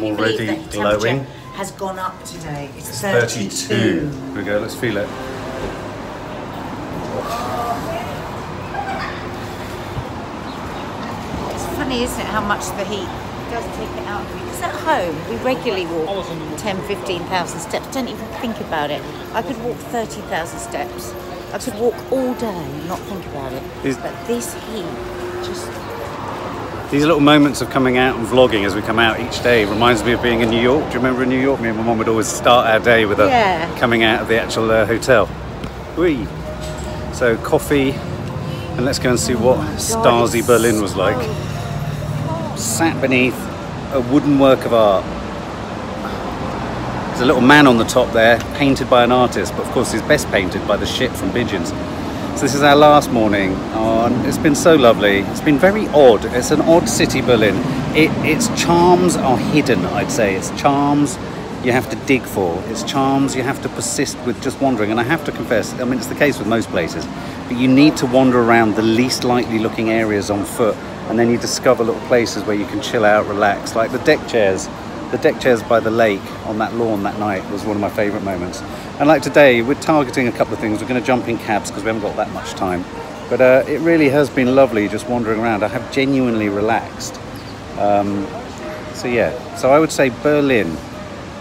I'm already that glowing. Has gone up today. It's, It's 32. 32. Here we go, let's feel it. It's funny, isn't it, how much the heat does take it out of you. Because at home, we regularly walk 10, 15,000 steps. Don't even think about it. I could walk 30,000 steps. I could walk all day and not think about it. Is- but this heat just These little moments of coming out and vlogging as we come out each day reminds me of being in New York. Do you remember in New York? Me and my mum would always start our day with a Yeah. coming out of the actual uh, hotel. Whee! So coffee, and let's go and see what Stasi it's Berlin was like. Sat beneath a wooden work of art. There's a little man on the top there, painted by an artist, but of course he's best painted by the shit from Pigeons. So this is our last morning. Oh, it's been so lovely. It's been very odd. It's an odd city, Berlin. It, its charms are hidden, I'd say. Its charms you have to dig for. Its charms you have to persist with just wandering. And I have to confess, I mean, it's the case with most places, but you need to wander around the least likely looking areas on foot, and then you discover little places where you can chill out, relax, like the deck chairs. The deck chairs by the lake on that lawn that night was one of my favourite moments. And like today, we're targeting a couple of things. We're going to jump in cabs because we haven't got that much time. But uh, it really has been lovely just wandering around. I have genuinely relaxed. Um, so yeah, so I would say Berlin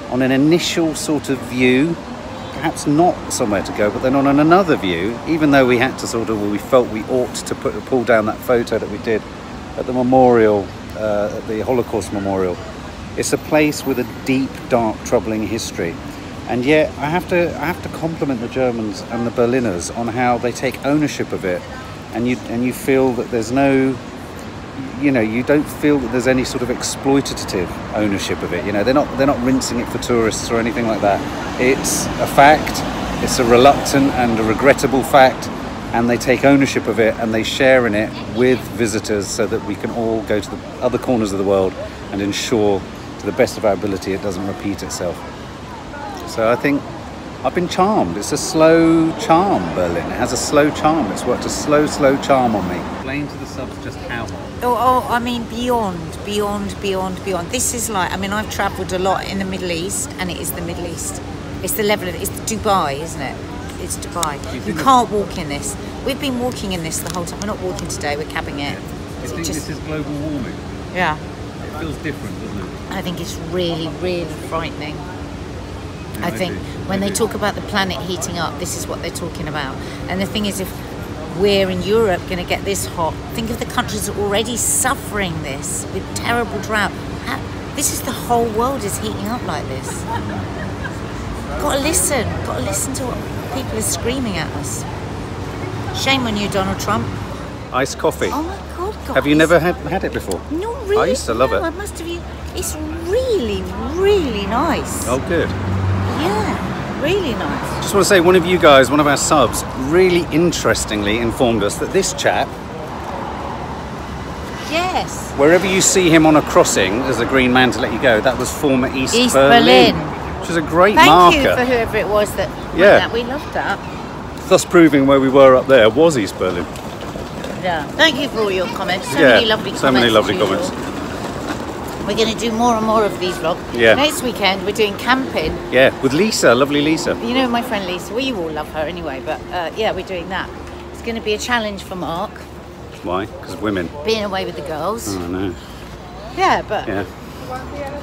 on an initial sort of view, perhaps not somewhere to go, but then on an another view, even though we had to sort of, well, we felt we ought to put pull down that photo that we did at the memorial, uh, at the Holocaust Memorial. It's a place with a deep, dark, troubling history. And yet, I have to, I have to compliment the Germans and the Berliners on how they take ownership of it, and you, and you feel that there's no, you know, you don't feel that there's any sort of exploitative ownership of it. You know, they're not they're not rinsing it for tourists or anything like that. It's a fact. It's a reluctant and a regrettable fact, and they take ownership of it and they share in it with visitors so that we can all go to the other corners of the world and ensure, to the best of our ability, it doesn't repeat itself. So I think I've been charmed. It's a slow charm, Berlin. It has a slow charm. It's worked a slow, slow charm on me. Explain to the subs just how. Oh, oh, I mean, beyond, beyond, beyond, beyond. This is like, I mean, I've travelled a lot in the Middle East, and it is the Middle East. It's the level of, it's Dubai, isn't it? It's Dubai. You've You can't walk in this. We've been walking in this the whole time. We're not walking today, we're cabbing it. I It think just- this is global warming. yeah, feels different, doesn't it? I think it's really, really frightening. Yeah, I think do. when I they do. talk about the planet heating up, this is what they're talking about. And the thing is, if we're in Europe going to get this hot, think of the countries that are already suffering this with terrible drought. How, this is the whole world is heating up like this. Got to listen. Got to listen to what people are screaming at us. Shame on you, Donald Trump. Iced coffee. Oh my God, guys. Have you never had, had it before? No, really. I used to love no, it. I must have you. It's really, really nice. Oh, good. Yeah, really nice. Just want to say, one of you guys, one of our subs, really interestingly informed us that this chap, Yes. wherever you see him on a crossing as a green man to let you go, that was former East, East Berlin, Berlin. which is a great Thank marker. you for whoever it was that. Yeah. that. We loved that. Thus proving where we were up there was East Berlin. Yeah. Thank you for all your comments. So Yeah, many lovely comments. so many lovely comments. We're going to do more and more of these vlogs. Yeah. Next weekend we're doing camping. Yeah, with Lisa, lovely Lisa. You know my friend Lisa. Well, you all love her anyway. But uh, yeah, we're doing that. It's going to be a challenge for Mark, Why? Because women. being away with the girls. I know. Yeah, but Yeah.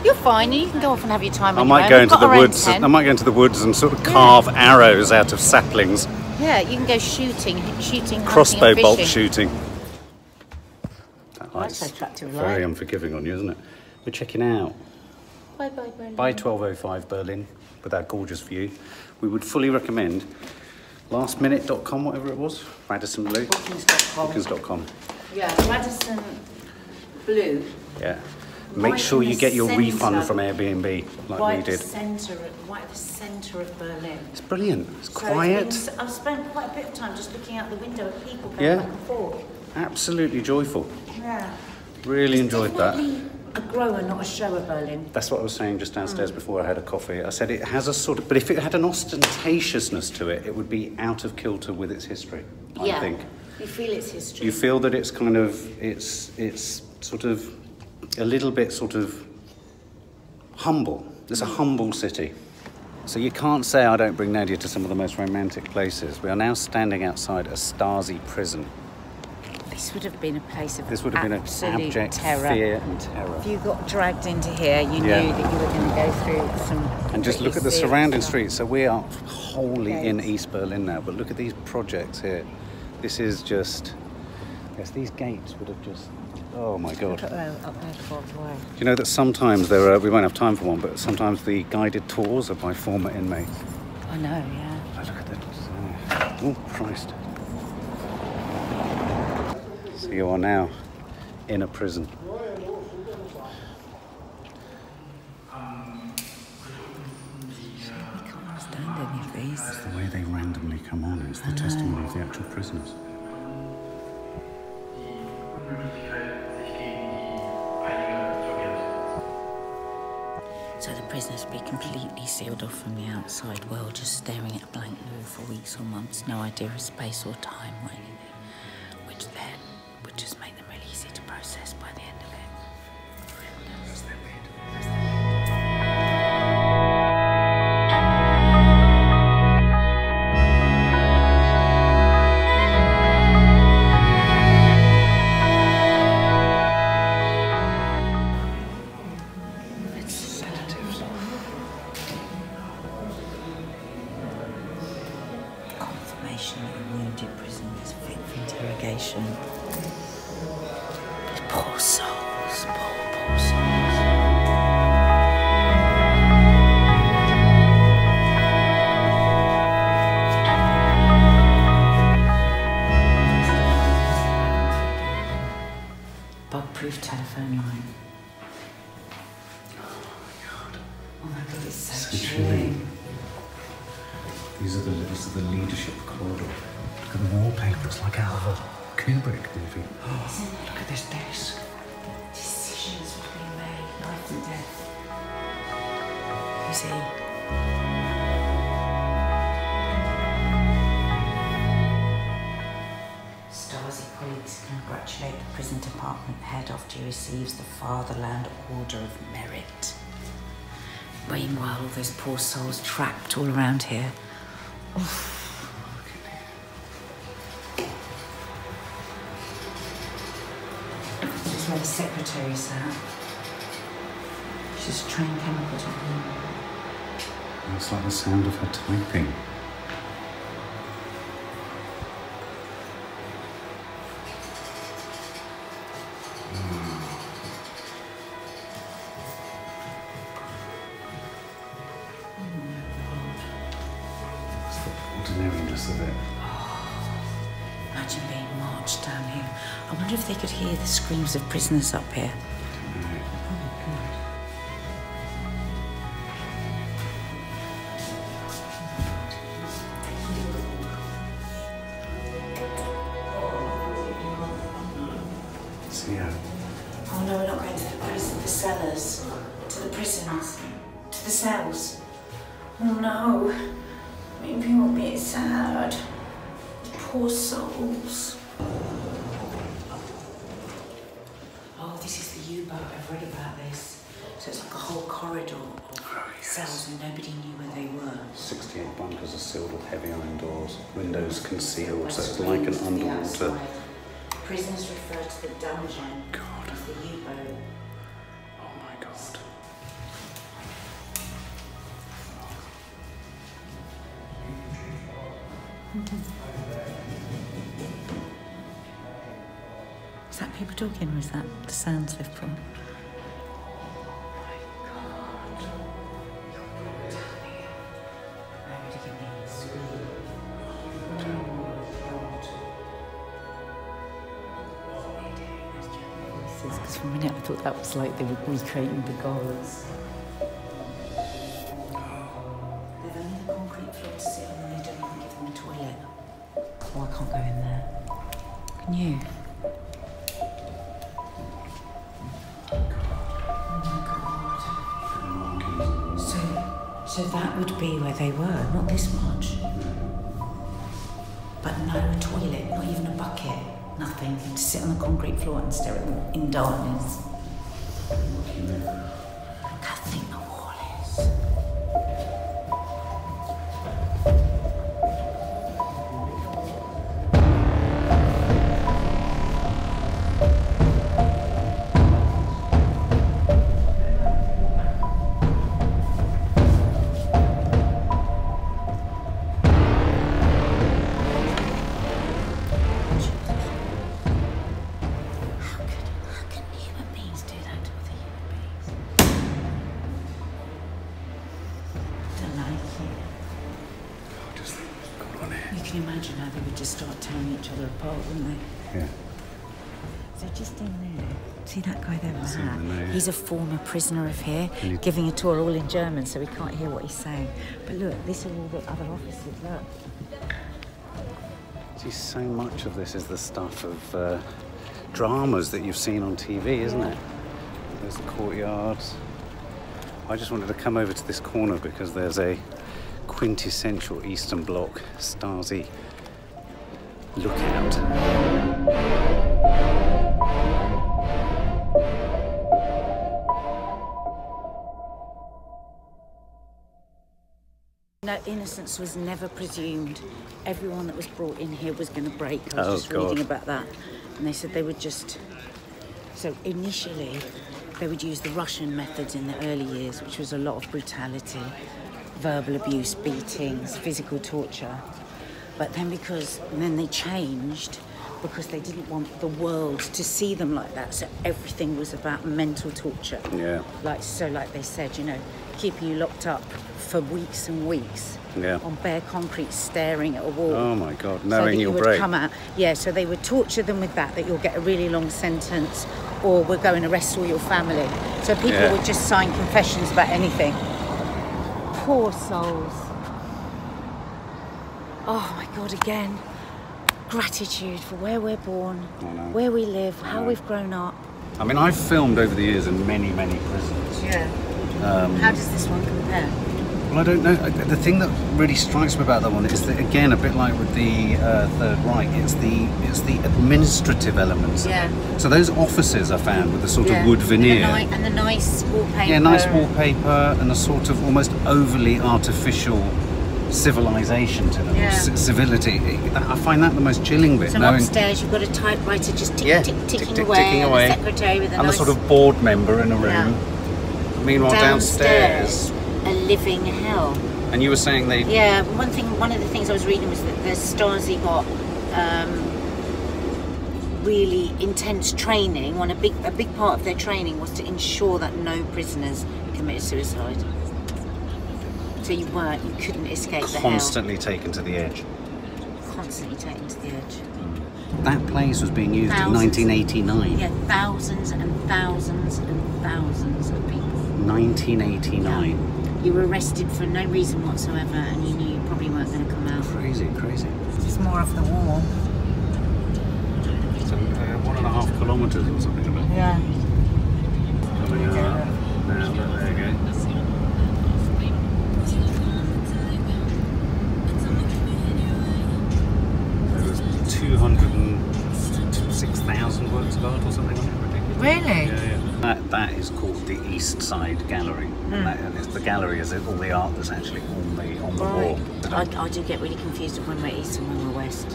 You're fine. You can go off and have your time. I might your go into the got our own woods. I might go into the woods and sort of carve arrows out of saplings. Yeah, you can go shooting, shooting, Crossbow bolt shooting. That That's attractive very light. unforgiving on you, isn't it? We're checking out. Bye bye bye. By 12.05 Berlin, with our gorgeous view, we would fully recommend lastminute.com, whatever it was, Radisson Blu, Bookings.com. bookings.com. Yeah, Radisson Blu. Yeah. Make sure you get your refund from Airbnb, like right we did. centre, of, right at the centre of Berlin. It's brilliant. It's So quiet, it's been- I've spent quite a bit of time just looking out the window at people going Yeah. back and forth. absolutely joyful. Yeah. Really enjoyed that. A grower, not a shower, Berlin. That's what I was saying just downstairs Mm. before I had a coffee. I said it has a sort of, but if it had an ostentatiousness to it, it would be out of kilter with its history. I yeah. think. You feel its history. You feel that it's kind of, it's, it's sort of a little bit sort of humble. It's a humble city. So you can't say I don't bring Nadia to some of the most romantic places. We are now standing outside a Stasi prison. This would have been a place of This would have been absolute abject terror. fear and terror. If you got dragged into here, you Yeah. knew that you were going to go through some. And just look at the surrounding stuff. streets. So we are wholly in East Berlin now, but look at these projects here. This is just. Yes, these gates would have just. Oh my god. Look at up there far away. Do you know that sometimes there are, we won't have time for one, but sometimes the guided tours are by former inmates. I know, yeah. Oh, look at that. Oh, Christ. So you are now in a prison. I can't understand any of these. It's the way they randomly come on, it's the testimony of the actual prisoners. Prisoners be completely sealed off from the outside world, just staring at a blank wall for weeks or months, no idea of space or time Order of Merit. Meanwhile, all those poor souls trapped all around here. Oh, this is where the secretary sat. She's trained chemical technique. It's like the sound of her typing. Screams of prisoners up here. Is that people talking, or is that the sounds they've put? Because for a minute I thought that was like they were recreating the goals. Concrete floor and stare in darkness. Tearing each other apart, wouldn't they? Yeah. So just in there, see that guy there with the hat? there, yeah. He's a former prisoner of here, he- giving a tour all in German, so we can't hear what he's saying. But look, this are all the other officers. Look. See, so much of this is the stuff of uh, dramas that you've seen on TV, isn't it? There's the courtyards. I just wanted to come over to this corner because there's a quintessential Eastern Bloc Stasi lookout. No, innocence was never presumed. Everyone that was brought in here was going to break. I was Oh, just God. reading about that. And they said they would just. So initially, they would use the Russian methods in the early years, which was a lot of brutality, verbal abuse, beatings, physical torture. But then, because and then they changed because they didn't want the world to see them like that. So everything was about mental torture. Yeah. Like so, like they said, you know, keeping you locked up for weeks and weeks Yeah. on bare concrete, staring at a wall. Oh my God, so that knowing you you'll would break. come out. Yeah, so they would torture them with that, that you'll get a really long sentence, or we'll go and arrest all your family. So people Yeah. would just sign confessions about anything. Poor souls. Oh my God, again. Gratitude for where we're born, where we live, how we've grown up. I mean, I've filmed over the years in many, many prisons. Yeah. Um, How does this one compare? Well, I don't know. The thing that really strikes me about that one is that again, a bit like with the uh, Third Reich, it's the it's the administrative elements. Yeah. So those offices are found with the sort Yeah. of wood veneer. And the, ni- and the nice wallpaper. yeah, nice wallpaper and a sort of almost overly artificial civilization to them, Yeah. c- civility. I find that the most chilling bit. So knowing, upstairs you've got a typewriter just tick, yeah, tick, tick, ticking, tick, away, ticking and away, a secretary with a and nice a sort of board member in a room. Yeah. Meanwhile, downstairs, a living hell. and you were saying they Yeah, one thing, one of the things I was reading was that the Stasi got um, really intense training. One a big a big part of their training was to ensure that no prisoners committed suicide. So you weren't, you couldn't escape the constantly taken to the edge. Constantly taken to the edge. That place was being used Thousands. in 1989. Yeah, thousands and thousands and thousands of people. 1989. You were arrested for no reason whatsoever, and you knew you probably weren't going to come out. Crazy, crazy. It's more of the war. So, uh, one and a half kilometres or something like that. Yeah. The Side Gallery. Hmm. And, that, and it's the gallery is all the art that's actually on the on the wall. I, I do get really confused of when we're east and when we're west.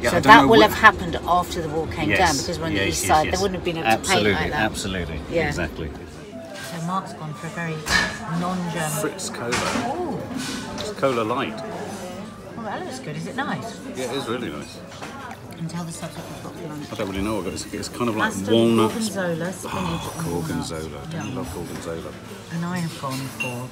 Yeah, so don't that will have happened after the wall came down because we're on the east yes, side. yes. They wouldn't have been able absolutely, to paint like that. Absolutely, Yeah. exactly. So Mark's gone for a very non-German. Fritz Cola. Oh, It's Cola Light. well, that looks good. Is it nice? Yeah, it is really nice. The subject we've got for lunch. I don't really know. It's, it's kind of like Pasta, walnut. gorgonzola, spinach, Oh, walnuts. gorgonzola. I love gorgonzola. And I have gone for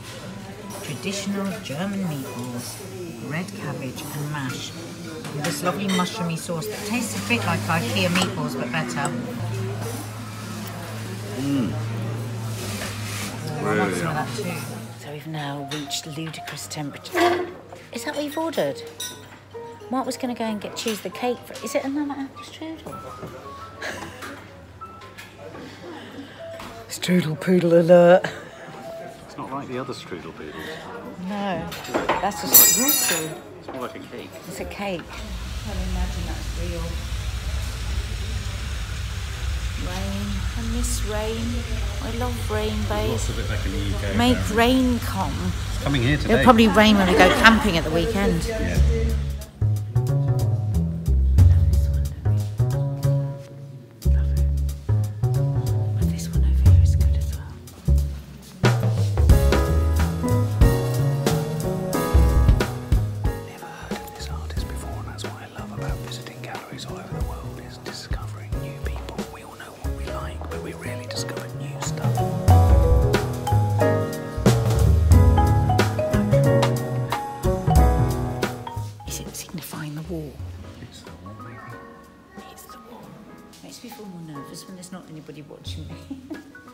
traditional German meatballs, red cabbage and mash. With this lovely mushroomy sauce that tastes a bit like IKEA meatballs but better. Mm. I want Really some of that too. So we've now reached ludicrous temperature. Is that what you've ordered? Mark was going to go and get choose the cake. For, is it another apple strudel? strudel poodle alert. It's not like the other strudel beetles. No, that's a streusel. It's more like a cake. It's a cake. I can't imagine that's real. Rain. I miss rain. I love rain, babe. Lots of it back in the UK. Make apparently. rain come. It's coming here today. It'll probably rain when we go camping at the weekend. Yeah. The maybe? The. Makes me feel more nervous when there's not anybody watching me.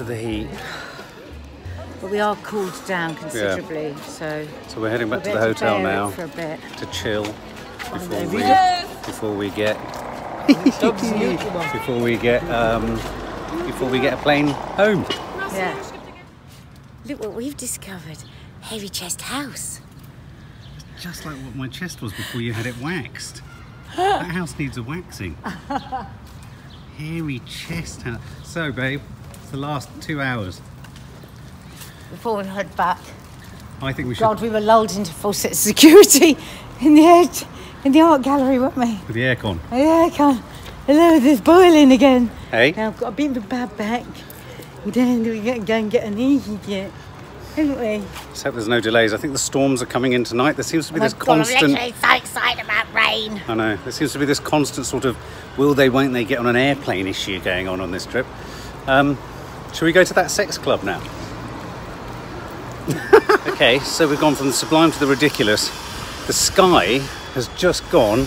out into the heat. But we are cooled down considerably, so So we're heading back to we'll the hotel bear it now for a bit. to chill before we we before we get before we get um, before we get a plane home. Yeah. Look what we've discovered. Heavy Chest House. Just like what my chest was before you had it waxed. that house needs a waxing. Hairy chest house. So, babe, it's the last two hours. Before we head back. I think we should God, we were lulled into full set security in the art, in the art gallery, weren't we? with the aircon. The aircon. can't. Hello, there's boiling again. Hey, Now I've got a bit of a bad back. Then we get go and get an easy yet, haven't we? let's hope there's no delays. I think the storms are coming in tonight. There seems to be Oh this God, I'm literally so excited about rain. I know. There seems to be this constant sort of will they, won't they get on an airplane issue going on on this trip. Um, shall we go to that sex club now? okay, so we've gone from the sublime to the ridiculous. The sky has just gone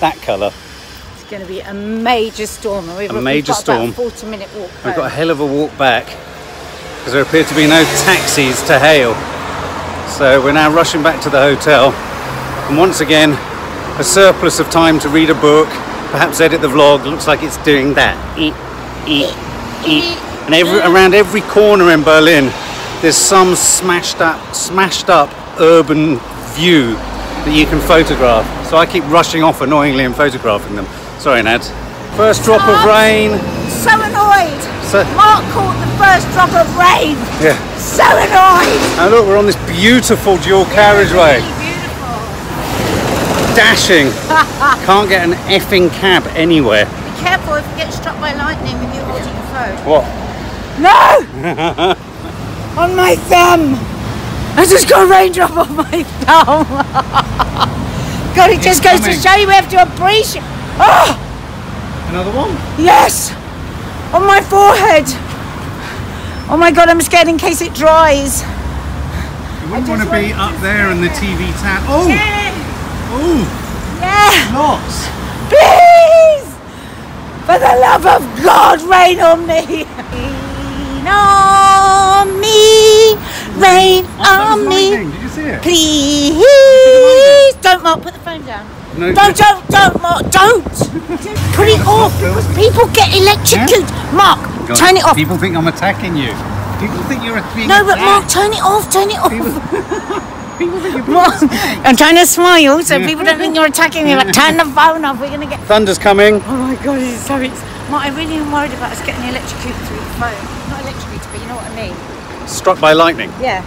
that colour. It's going to be a major storm. and We've, A major got storm. About a 40 minute walk. We've got a hell of a walk back because there appear to be no taxis to hail. So we're now rushing back to the hotel. And once again, a surplus of time to read a book, perhaps edit the vlog. Looks like it's doing that. Eat, eat, eat. And every, around every corner in Berlin, there's some smashed up, smashed up urban view that you can photograph. So I keep rushing off annoyingly and photographing them. Sorry, Ned. First drop of rain. So annoyed. So, Mark caught the first drop of rain. yeah. So annoyed. And look, we're on this beautiful dual carriageway, Beautiful. dashing. Can't get an effing cab anywhere. Be careful if you get struck by lightning with your phone. What? No! on my thumb! I just got a raindrop on my thumb! God, it just goes to show you we have to appreciate. Oh, Another one? yes! On my forehead! Oh my god, I'm scared in case it dries. You wouldn't want to be up there in the TV tab. Oh! Yeah! Oh! Yeah! Lots! Please! For the love of God, rain on me! Rain on me! Rain Oh, on me! Did you see it? Please! Don't, Mark, put the phone down. No, Don't, don't, don't, Mark, don't! Put it off because people get electrocuted. Mark, God, turn it off. People think I'm attacking you. People think you're being No, but Mark, turn it off, turn it off. People think you're being Mark. I'm trying to smile so Yeah. people don't think you're attacking me. But turn the phone off. We're gonna get. Thunder's coming. Oh my God, it's so it's. Mark, I really am worried about us getting electrocuted through the phone. Not electrocuted, but you know what I mean. Struck by lightning. Yeah.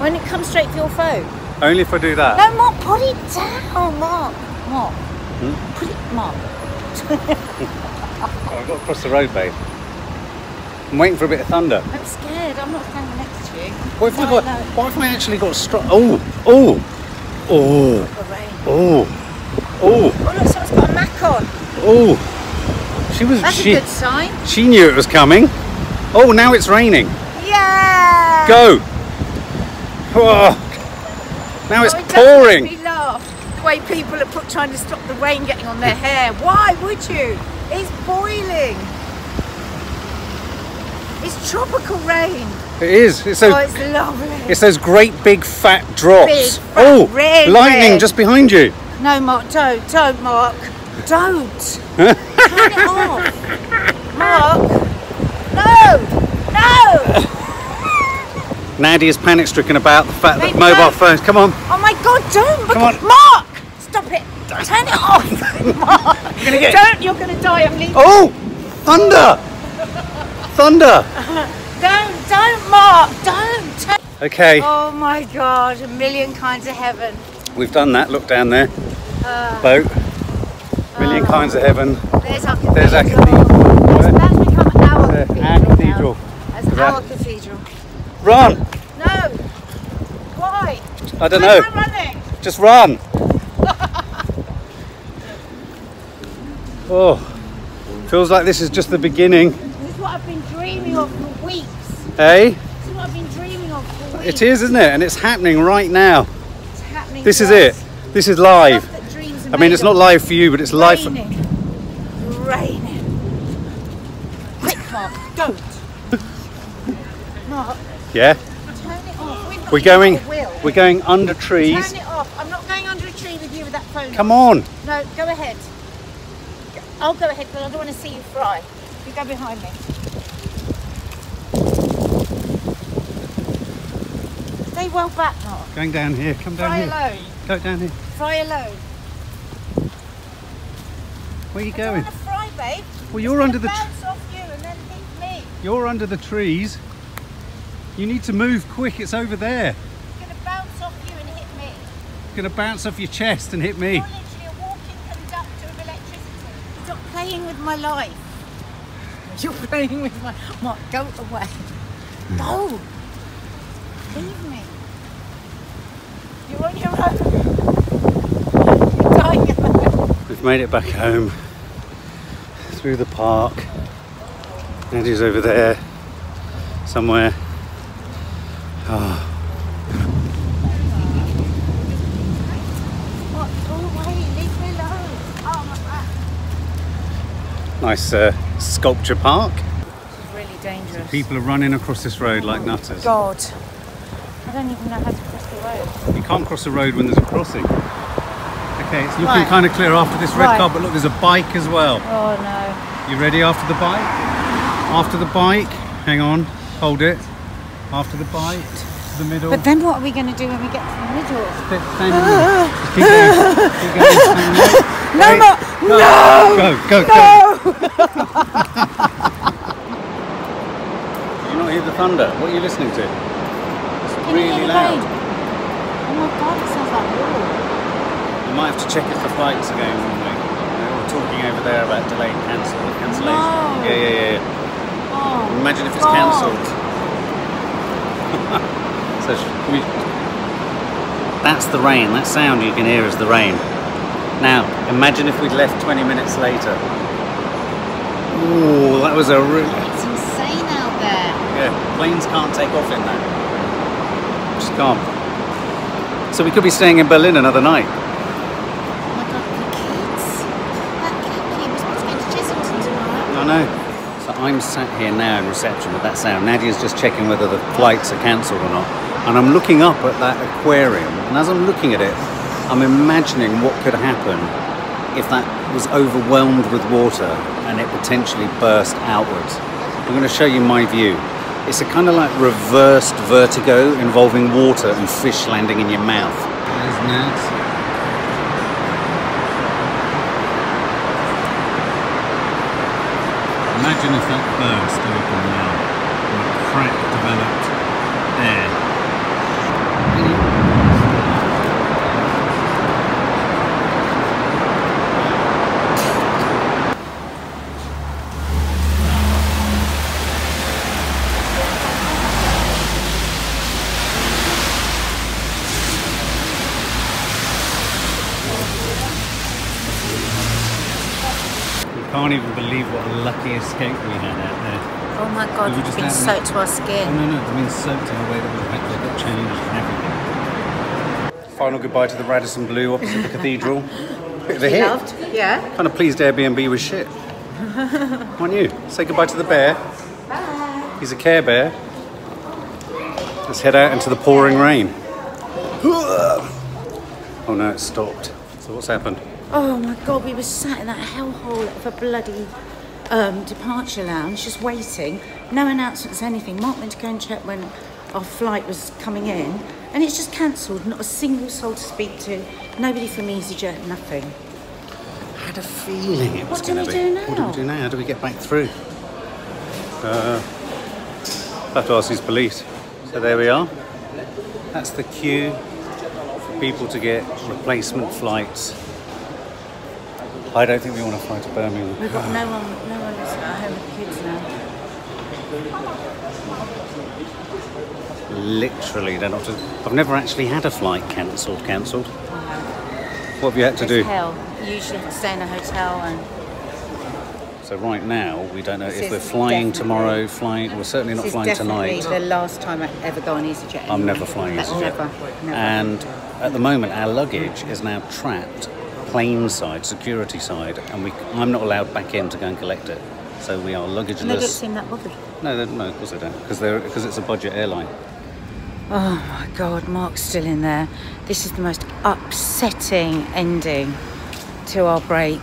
When it comes straight for your phone. Only if I do that. No, Mark, put it down, Mark. Mark. Hmm? Put it, Mark. Oh, I've got to cross the road, babe. I'm waiting for a bit of thunder. I'm scared. I'm not standing next to you. What if I No, got? no. What if I actually got struck? Oh, oh, oh, oh, oh, Oh, look, someone's got a Mac on. oh. She was. That's she. a good sign. She knew it was coming. Oh, now it's raining. Yeah. Go. Oh. Now it's Oh, it pouring. make me laugh. The way people are put, trying to stop the rain getting on their hair. Why would you? It's boiling. It's tropical rain. It is. It's so. Oh, it's lovely. It's those great big fat drops. Big, fat, oh, red, lightning red. just behind you. No, Mark, don't, don't, Mark. Don't. Turn it off. Mark. No. No. Nadia is panic stricken about the fact that mobile phones. Come on. Oh my God, don't. Come on. Mark. Stop it. Turn it off. Mark. You're gonna get- Don't. You're going to die. I'm leaving. Oh, thunder! Thunder. Don't. Don't, Mark. Don't. Okay, Oh my God. A million kinds of heaven. we've done that. Look down there. Uh, Boat. Million Oh. kinds of heaven. There's our cathedral. There's our cathedral. That's, that's become our cathedral. our cathedral. That's Is that- our cathedral. Run! No. Why? I don't Why know. running? Just run. Oh, feels like this is just the beginning. This is what I've been dreaming of for weeks. Eh? This is what I've been dreaming of for weeks. It is, isn't it? And it's happening right now. It's happening. This is it. This is live. Stuff that dreams are I mean, it's not live for you, but it's live for. Raining. Raining. Quick, Mark. Don't. Mark, Yeah? turn it. We've got We're going. We're going under trees. Turn it off. I'm not going under a tree with you with that phone. Come on. No, go ahead. I'll go ahead because I don't want to see you fry. You go behind me. Stay well back, Mark. Going down here. Come down Fry here. alone. Go down here. Fry alone. Where are you I going? to fry, babe. Well, you're under the. It's bounce off you and then hit me. you're under the trees. You need to move quick. It's over there. It's going to bounce off you and hit me. It's gonna bounce off your chest and hit me. You're literally a walking conductor of electricity. Stop playing with my life. You're playing with my. Mark, go away. Hmm. Go. Leave me. You're on your own. You're dying alone. We've made it back home through the park. Andy's over there somewhere. Mark, go away. Leave me alone. Oh, my back. Nice uh, sculpture park. It's really dangerous. People are running across this road like nutters. God. I don't even know how to cross the road. You can't cross the road when there's a crossing. Okay, it's looking Right. kind of clear after this red Right. car, but look, there's a bike as well. Oh no. You ready after the bike? After the bike, hang on, hold it. After the bike, to the middle. But then what are we going to do when we get to the middle? Step- stand in there. Just keep going. Keep going. No, Wait. Mark. No. Go, go, go. No. Did you not hear the thunder? What are you listening to? It's Can really loud. Oh my God, it sounds like war. You might have to check if the flights are going way. They were talking over there about delayed cancel cancellation. No. Yeah, yeah, yeah, yeah. Oh. Imagine if it's cancelled. So we... That's the rain. That sound you can hear is the rain. Now, imagine if we'd left 20 minutes later. Ooh, that was a really... It's insane out there. Yeah, planes can't take off in that. Just can't. So we could be staying in Berlin another night. I'm sat here now in reception with that sound. Nadia's just checking whether the flights are cancelled or not. And I'm looking up at that aquarium. And as I'm looking at it, I'm imagining what could happen if that was overwhelmed with water and it potentially burst outwards. I'm going to show you my view. It's a kind of like reversed vertigo involving water and fish landing in your mouth. There's Nads. Imagine if that burst open now, and a crack developed there. You can't even believe what a lucky escape we had out there. Oh my God, We were we've just been soaked to our Oh skin. no, no, it's been soaked in a way that we've had to get changed and everything. Final goodbye to the Radisson Blu opposite the cathedral. Bit of a hit. Loved? Yeah. Kind of pleased Airbnb was shit. Aren't you? Say goodbye to the bear. Bye. He's a Care Bear. Let's head out into the pouring rain. Oh no, it's stopped. So what's happened? Oh my god, we were sat in that hellhole of a bloody um, departure lounge just waiting. No announcements, anything. Mark went to go and check when our flight was coming in and it's just cancelled. Not a single soul to speak to. Nobody from EasyJet, nothing. I had a feeling it was going to be. do now? What do we do now? How do we get back through? Uh, I'll have to ask these police. So there we are. That's the queue for people to get replacement flights. I don't think we want to fly to Birmingham. We've got no one, no one is at home with the kids now. Literally, they're not. Just, I've never actually had a flight cancelled. Cancelled. What have you had to It's do? hell. You usually have to stay in a hotel and So right now, we don't know This if we're flying tomorrow. Flying. We're certainly not this is flying definitely tonight. the last time I ever go on EasyJet. I'm never flying EasyJet. Never, never. And at the moment, our luggage is now trapped plane side, security side, and we, I'm not allowed back in to go and collect it. So we are and they don't luggageless. seem that bothered. No, they- no, of course they don't, because they're because it's a budget airline. Oh my God, Mark's still in there. This is the most upsetting ending to our break.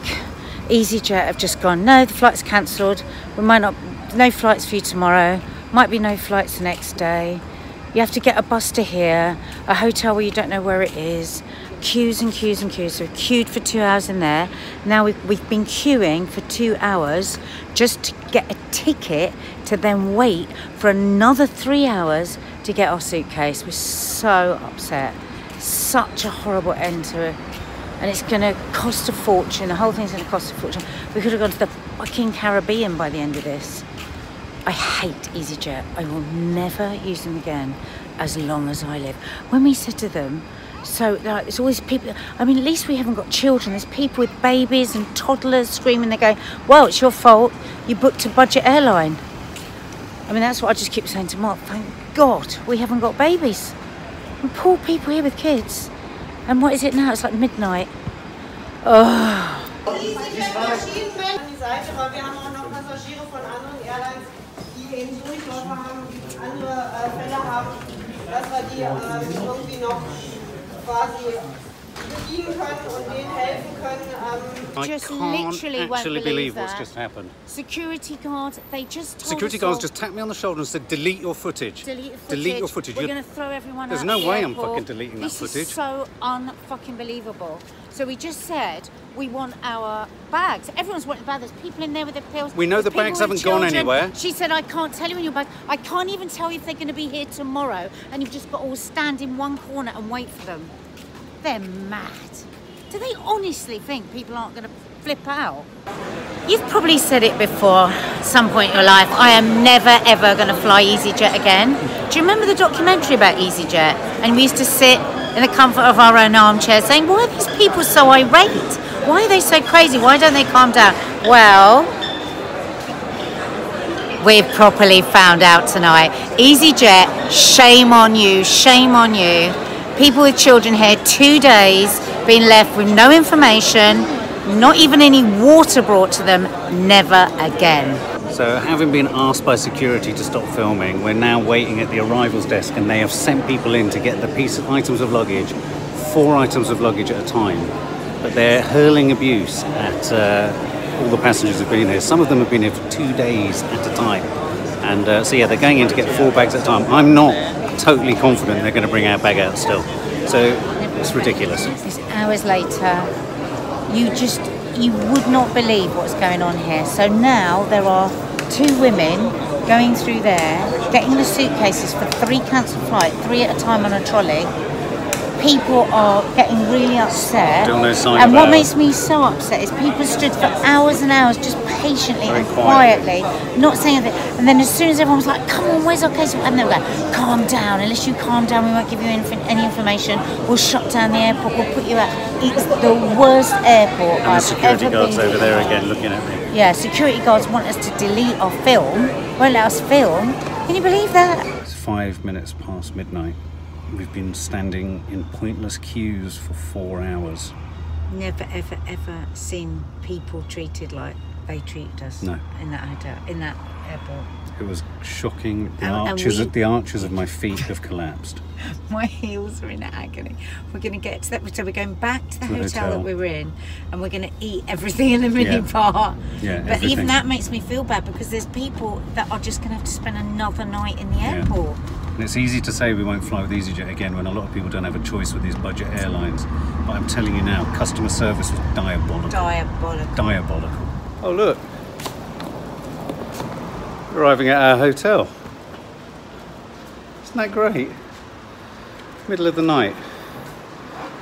EasyJet have just gone, no, the flight's cancelled. We might not, no flights for you tomorrow. Might be no flights the next day. You have to get a bus to here, a hotel where you don't know where it is. Queues and queues and queues. So we've queued for two hours in there. Now we've, we've been queuing for two hours just to get a ticket to then wait for another three hours to get our suitcase. We're so upset. Such a horrible end to it. And it's going to cost a fortune. The whole thing's going to cost a fortune. We could have gone to the fucking Caribbean by the end of this. I hate EasyJet. I will never use them again as long as I live. When we said to them, so like, it's always people. I mean, at least we haven't got children. There's people with babies and toddlers screaming. They're going, "Well, it's your fault. You booked a budget airline." I mean, that's what I just keep saying to Mark. Thank God we haven't got babies. And poor people here with kids. And what is it now? It's like midnight. Oh, quasi bedienen können und denen helfen können. Ähm, I Just can't literally won't actually believe believe what's just happened. security guard. They just told Security guards just tapped me on the shoulder and said, "Delete your footage. delete your footage. Delete your footage." We're You're- going to throw everyone There's out no the way I'm fucking deleting that footage. this footage. is so unfucking believable. So we just said we want our bags. Everyone's wanting bags. There's people in there with their pills. We know There's the bags haven't gone anywhere. She said, I can't tell you in your bag. I can't even tell you if they're going to be here tomorrow. And you've just got to all stand in one corner and wait for them. They're mad. Do they honestly think people aren't going to flip out? You've probably said it before, some point in your life. I am never ever going to fly EasyJet again. Do you remember the documentary about EasyJet? And we used to sit in the comfort of our own armchairs saying, "Why are these people so irate? Why are they so crazy? Why don't they calm down?" Well, we've properly found out tonight. EasyJet, shame on you, shame on you. People with children here, two days, being left with no information, not even any water brought to them, never again. So, having been asked by security to stop filming, we're now waiting at the arrivals desk, and they have sent people in to get the piece of items of luggage, four items of luggage at a time. But they're hurling abuse at uh, all the passengers who've been here. Some of them have been here for two days at a time, and uh, so yeah, they're going in to get four bags at a time. I'm not totally confident they're going to bring our bag out still. So it's ridiculous. It's hours later. You just you would not believe what's going on here. So now there are two women going through there, getting the suitcases for three cancelled flights, three at a time on a trolley. People are getting really upset. Still no sign and what makes me so upset is people stood for hours and hours just patiently Very and quietly. not saying anything. And then as soon as everyone was like, come on, where's our case? And they were like, calm down. Unless you calm down, we won't give you any, any information. We'll shut down the airport. We'll put you out. It's the worst airport And the I've security ever guards over there again looking at me. Yeah, security guards want us to delete our film. Won't let us film. Can you believe that? It's five minutes past midnight. We've been standing in pointless queues for four hours. Never, ever, ever seen people treated like they treated us No. in that hotel, in that airport. It was shocking. The And- and arches, we- the arches of my feet have collapsed. My heels are in agony. We're going to get to that. So we're going back to the the hotel, hotel. that we were in, and we're going to eat everything in the mini Yeah. bar. Yeah, But everything. even that makes me feel bad because there's people that are just going to have to spend another night in the Yeah. airport. And it's easy to say we won't fly with EasyJet again when a lot of people don't have a choice with these budget airlines. But I'm telling you now, customer service was diabolical. Diabolical. diabolical. Oh, look. Arriving at our hotel. Isn't that great? Middle of the night.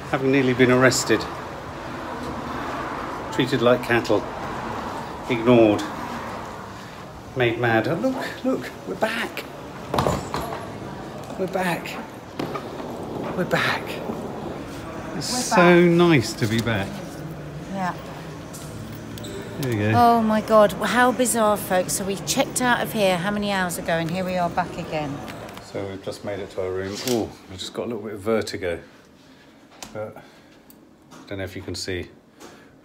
Having nearly been arrested. Treated like cattle. Ignored. Made mad. Oh, look, look, we're back. We're back. We're back. It's We're so nice to be back. Yeah. There you go. Oh my God! How bizarre, folks. So we checked out of here how many hours ago, and here we are back again. So we've just made it to our room. Oh, I just got a little bit of vertigo. But I don't know if you can see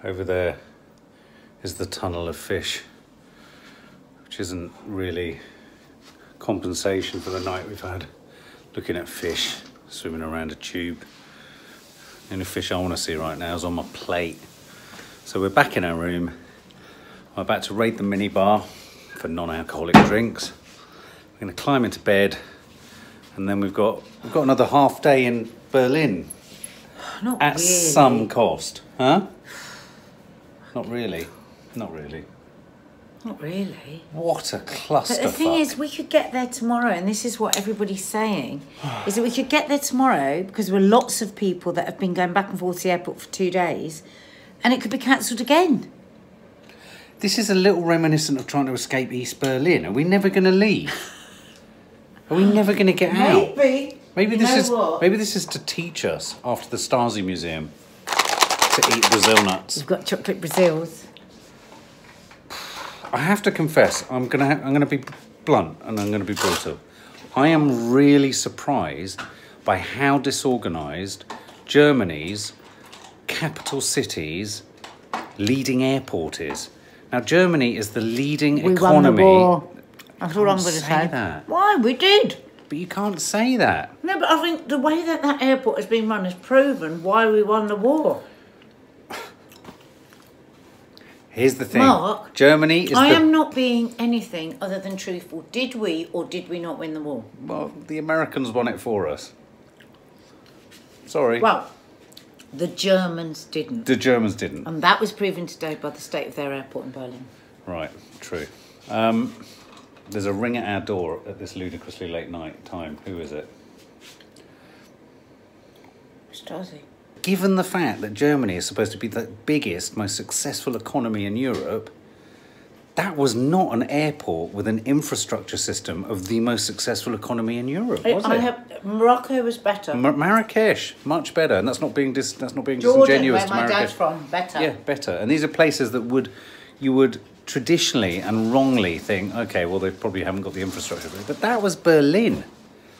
over there is the tunnel of fish, which isn't really compensation for the night we've had looking at fish swimming around a tube. The only fish I want to see right now is on my plate. So we're back in our room. I'm about to raid the minibar for non-alcoholic drinks. We're going to climb into bed, and then we've got we've got another half day in Berlin Not at really. some cost, huh? Not really, not really. Not really. What a cluster. But the thing is, we could get there tomorrow, and this is what everybody's saying: is that we could get there tomorrow because there were lots of people that have been going back and forth to the airport for two days, and it could be cancelled again. This is a little reminiscent of trying to escape East Berlin. Are we never going to leave? Are we never going to get out? Maybe. Maybe You this know is what? maybe this is to teach us after the Stasi Museum to eat Brazil nuts. We've got chocolate Brazils. I have to confess, I'm gonna ha- I'm gonna be blunt and I'm gonna be brutal. I am really surprised by how disorganised Germany's capital city's leading airport is. Now, Germany is the leading We economy, won the war. That's all I'm going to say say. that. Why? We did. but you can't say that. No, but I think the way that that airport has been run has proven why we won the war. Here's the thing: Mark, Germany is I the am not being anything other than truthful. Did we or did we not win the war? well, the Americans won it for us. Sorry, Well, the Germans didn't. the Germans didn't. And that was proven today by the state of their airport in Berlin. Right, true. Um, there's a ring at our door at this ludicrously late night time. Who is it? Stasi. Given the fact that Germany is supposed to be the biggest, most successful economy in Europe, that was not an airport with an infrastructure system of the most successful economy in Europe, was I it? have, Morocco was better. Mar- Marrakesh, much better, and that's not being dis- that's not being Jordan, disingenuous where to my dad's from, better. Yeah, better. And these are places that would you would traditionally and wrongly think, okay, well they probably haven't got the infrastructure, but that was Berlin.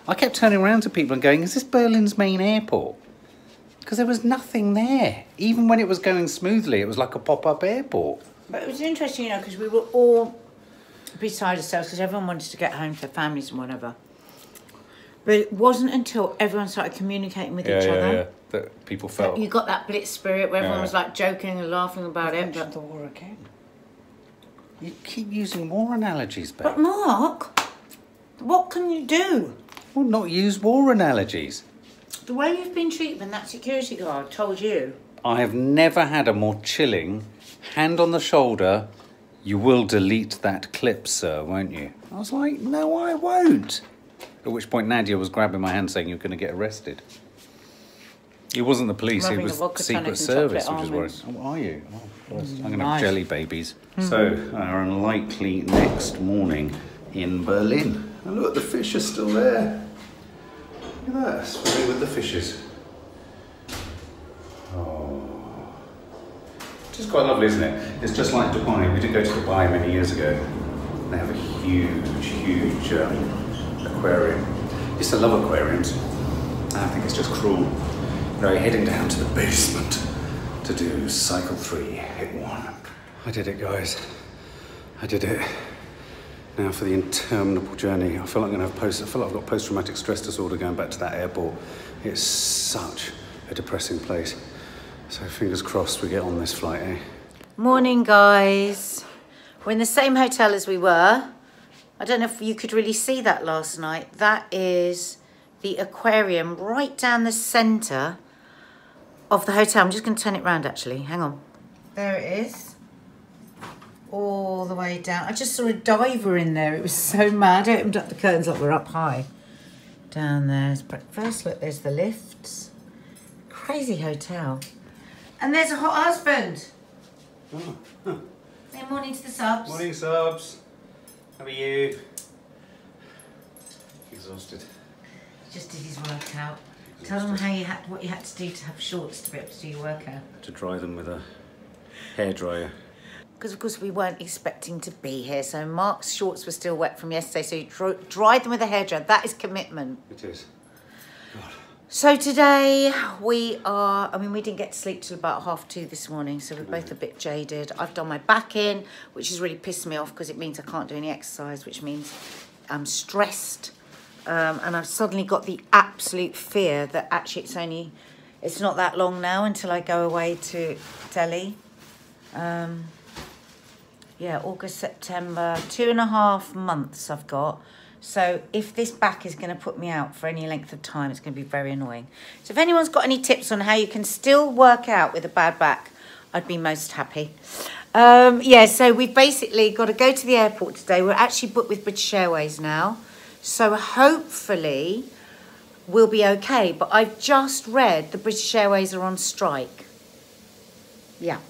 I kept turning around to people and going, "Is this Berlin's main airport?" Because there was nothing there. Even when it was going smoothly, it was like a pop-up airport. But it was interesting, you know, because we were all beside ourselves because everyone wanted to get home to their families and whatever. But it wasn't until everyone started communicating with each other That people felt. that you got that blitz spirit where everyone Yeah. was like joking and laughing about it. But, the war again. You keep using war analogies, babe. but Mark, what can you do? Well, not use war analogies. The way you've been treated when that security guard told you, I have never had a more chilling hand on the shoulder. You will delete that clip, sir, won't you? I was like, no, I won't. At which point Nadia was grabbing my hand saying you're going to get arrested. It wasn't the police, it was Secret Service, which is almonds. Oh, are you? Oh, I'm going to nice. have jelly babies. So, our unlikely next morning in Berlin. And look, the fish are still there. Look at that, swimming with the fishes. Oh. Which is quite lovely, isn't it? It's just like Dubai. We did go to Dubai many years ago. They have a huge, huge um, aquarium. I used to love aquariums. I think it's just cruel. You know, heading down to the basement to do cycle three, hit one. I did it, guys. I did it. Now for the interminable journey. I feel like I'm gonna have post. I feel like I've got post-traumatic stress disorder going back to that airport. It's such a depressing place. So fingers crossed we get on this flight, eh? Morning, guys. We're in the same hotel as we were. I don't know if you could really see that last night. That is the aquarium right down the centre of the hotel. I'm just going to turn it round, actually. Hang on. There it is. All the way down. I just saw a diver in there. It was so mad. I opened up the curtains like we're up high. Down there's breakfast. Look, there's the lifts. Crazy hotel. And there's a hot husband. Oh, Say morning to the subs. Morning, subs. How are you? Exhausted. Just did his workout. Tell them how you had what you had to do to have shorts to be able to do your workout. To dry them with a hairdryer. Because of course we weren't expecting to be here, so Mark's shorts were still wet from yesterday, so he dried them with a hairdryer. That is commitment. It is. So today we are, I mean, we didn't get to sleep till about half two this morning, so we're both a bit jaded. I've done my back in, which has really pissed me off because it means I can't do any exercise, which means I'm stressed. Um, and I've suddenly got the absolute fear that actually it's only, it's not that long now until I go away to Delhi. Um, yeah, August, September, two and a half months I've got. So if this back is going to put me out for any length of time, it's going to be very annoying. So if anyone's got any tips on how you can still work out with a bad back, I'd be most happy. Um, yeah, so we've basically got to go to the airport today. We're actually booked with British Airways now. So hopefully we'll be okay. But I've just read the British Airways are on strike. Yeah.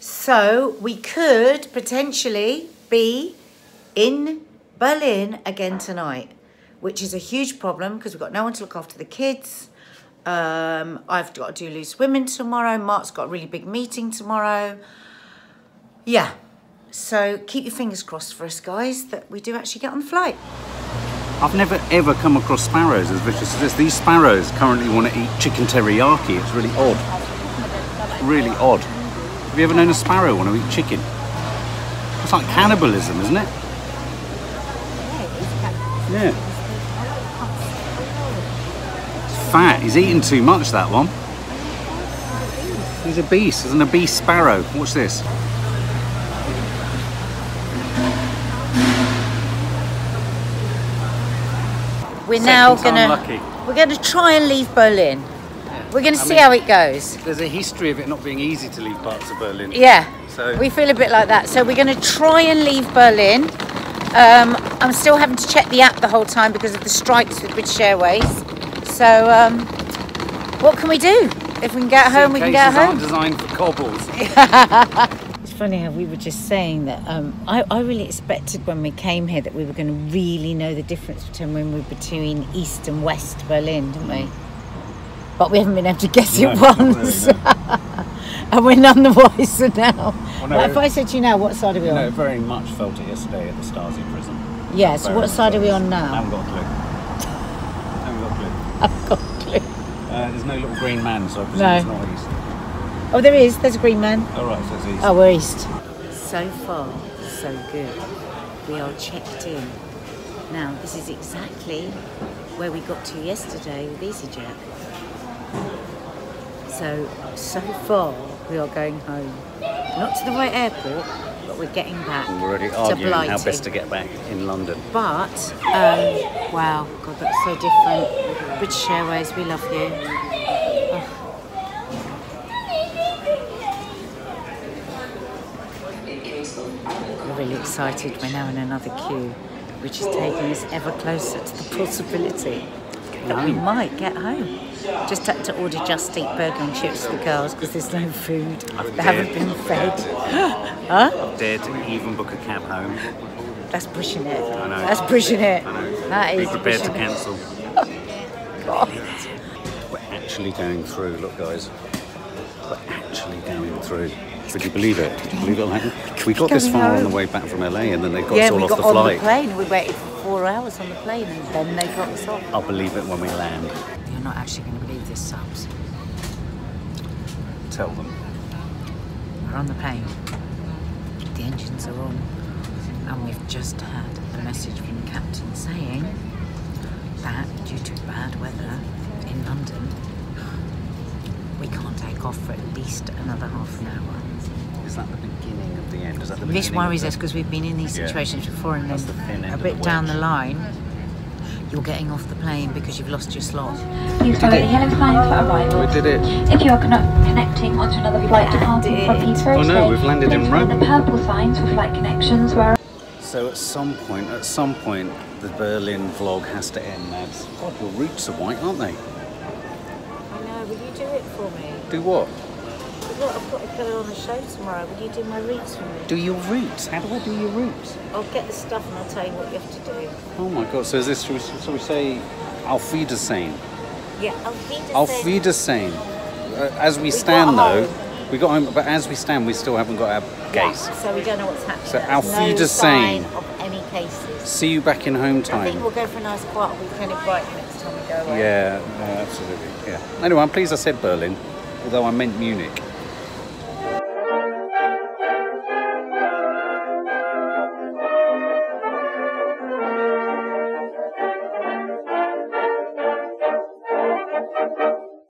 So we could potentially be in Berlin again tonight, which is a huge problem because we've got no one to look after the kids. Um, I've got to do loose women tomorrow. Mark's got a really big meeting tomorrow. Yeah. So keep your fingers crossed for us, guys, that we do actually get on the flight. I've never ever come across sparrows as vicious as this. These sparrows currently want to eat chicken teriyaki. It's really odd. Really odd. Have you ever known a sparrow want to eat chicken? It's like cannibalism, isn't it? Yeah. Fat. He's eating too much, that one. He's a beast. He's an obese sparrow. Watch this. We're now gonna lucky. we're gonna try and leave Berlin. We're gonna I see mean- how it goes. There's a history of it not being easy to leave parts of Berlin. Yeah. So- we feel a bit like that. So we're going to try and leave Berlin. Um, I'm still having to check the app the whole time because of the strikes with British Airways. So um, what can we do? If we can get home, we can get home. designed for cobbles. It's funny how we were just saying that um, I, I really expected when we came here that we were going to really know the difference between when we were between East and West Berlin, didn't we? But we haven't been able to guess No, it once. and we're none the wiser now. Well, no. Like, if I said to you now, what side are we on? No, very much felt it yesterday at the Stasi prison. Yeah, so what side are we on now? I haven't got a clue. I haven't got a clue. I've got a clue. Uh, there's no little green man, so I presume No. it's not east. Oh, there is. There's a green man. Oh, right, so it's east. Oh, we're east. So far, so good. We are checked in. Now, this is exactly where we got to yesterday with EasyJet. So, so far, we are going home. Not to the right airport, but we're getting back And we're already arguing how best to get back in London. But, um, wow, God, that's so different. British Airways, we love you. We're really excited. We're now in another queue, which is taking us ever closer to the possibility that we might get home. Just had to order Just Eat burger and chips for the girls because there's no food. They haven't been fed. huh? To even book a cab home. That's pushing it. I know. That's pushing it. I know. That Be is prepared to cancel. We're actually going through. Look, guys. We're actually going through. Could you believe it? Could you believe it? We got this far on the way back from LA and then they got yeah, us all we off got the on flight. the plane. We waited four hours on the plane and then they got us off. I'll believe it when we land. You're not actually going to believe this, subs. Tell them. We're on the plane. The the engines are on. And we've just had a message from the captain saying that due to bad weather in London, we can't take off for at least another half an hour. Is that the beginning of the end? Is that the This worries the- us because we've been in these Yeah. situations before, and That's the then end a bit the down the line, you're getting off the plane because you've lost your slot. Please follow the yellow sign for arrival. We did it. If you are connecting onto another flight departing from Heathrow Oh, no, we've landed in please Rome. the purple signs for flight connections where So at some point, at some point, the Berlin vlog has to end, Mads. God, your roots are white, aren't they? I know, will you do it for me? Do what? I've got to put on a show tomorrow. Will you do my roots for me? Do your roots? How do I do your roots? I'll get the stuff and I'll tell you what you have to do. Oh my God! So is this? Shall we, shall we say, Auf Wiedersehen? Yeah, Auf. Wiedersehen. Uh, as we We stand, though, home. we got home. But as we stand, we still haven't got our Yeah, so we don't know what's happening. So Auf Wiedersehen. sign of any cases. See you back in home time. I think we'll go for a nice quiet weekend in Brighton next time we go away. Yeah, no, absolutely. Yeah. Anyway, I'm pleased I said Berlin, although I meant Munich.